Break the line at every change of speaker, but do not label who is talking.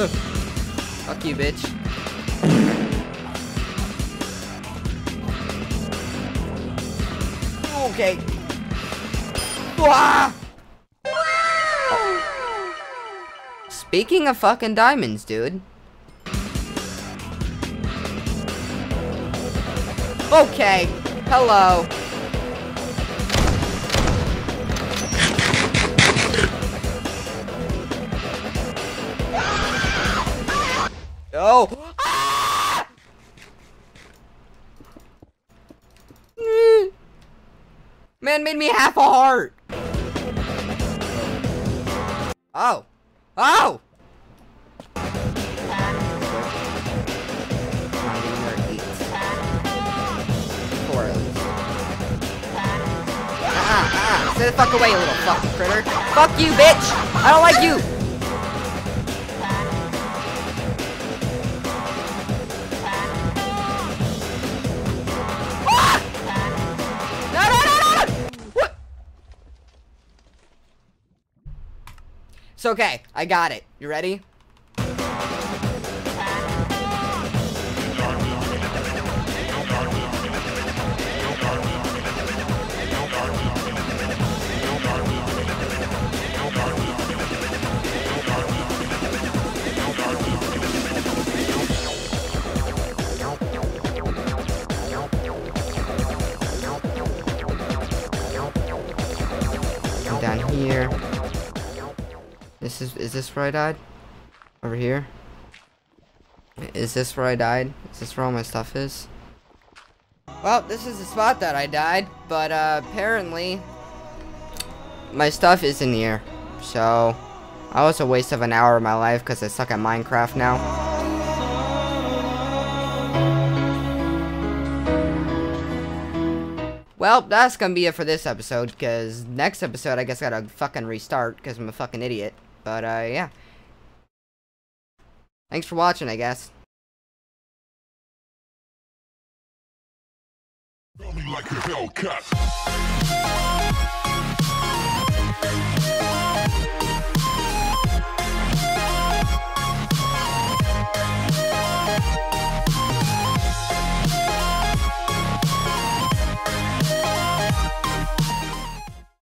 Ugh. Fuck you, bitch. Okay. Wah! Speaking of fucking diamonds, dude. Okay. Hello. Oh. Ah! Man made me half a heart. Oh. Oh! Ah, ah, stay the fuck away, you little fucking critter. Fuck you, bitch! I don't like you! It's okay. I got it. You ready? Down here. This is is this where I died? Over here? Is this where I died? Is this where all my stuff is? Well, this is the spot that I died, but uh, apparently my stuff is in here. So, I was a waste of an hour of my life because I suck at Minecraft now. Well, that's gonna be it for this episode, because next episode I guess I gotta fucking restart, because I'm a fucking idiot. But, uh, yeah. Thanks for watching, I guess.
Like